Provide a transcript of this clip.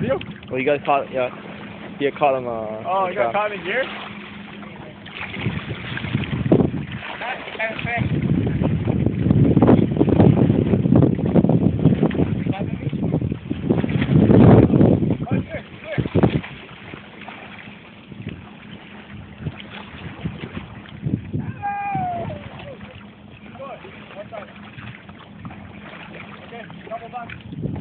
video? Well, you guys caught. Yeah, you caught on the. Oh, you got caught in here. Okay, double.